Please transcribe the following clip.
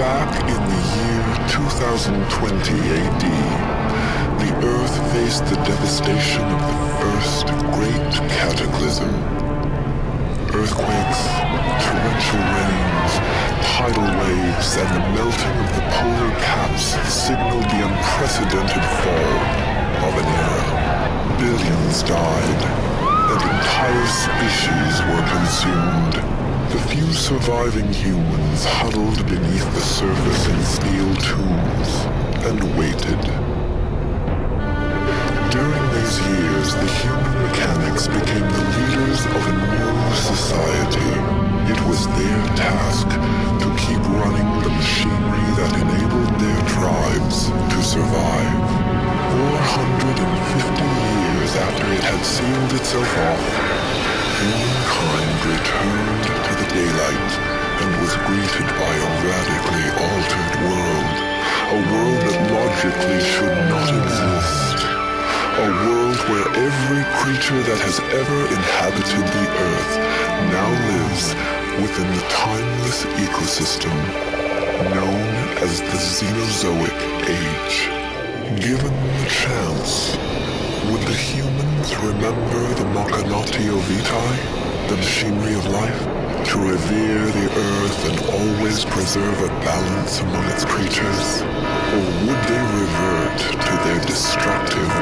Back in the year 2020 AD, the Earth faced the devastation of the first great cataclysm. Earthquakes, torrential rains, tidal waves, and the melting of the polar caps signaled the unprecedented fall of an era. Billions died, and entire species were consumed. The few surviving humans huddled beneath the surface in steel tombs and waited. During these years, the human mechanics became the leaders of a new society. It was their task to keep running the machinery that enabled their tribes to survive. 450 years after it had sealed itself off, humankind returned to the daylight and was greeted by a radically altered world. A world that logically should not exist. A world where every creature that has ever inhabited the earth now lives within the timeless ecosystem known as the Xenozoic Age. Given the chance, would the humans remember the Machinatio Vitae, the machinery of life, to revere the earth and always preserve a balance among its creatures? Or would they revert to their destructive